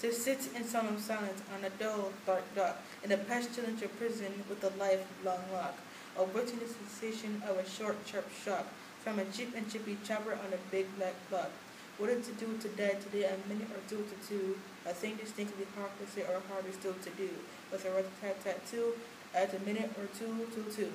To sit in solemn silence on a dull, dark dock, in a pestilential prison with a lifelong lock, or the sensation of a short, sharp shock from a cheap and chippy chopper on a big black block. What is to do to die today a minute or two to two, a thing distinctly hard to say or harder still to do, with a rat tat tattoo at a minute or two to two.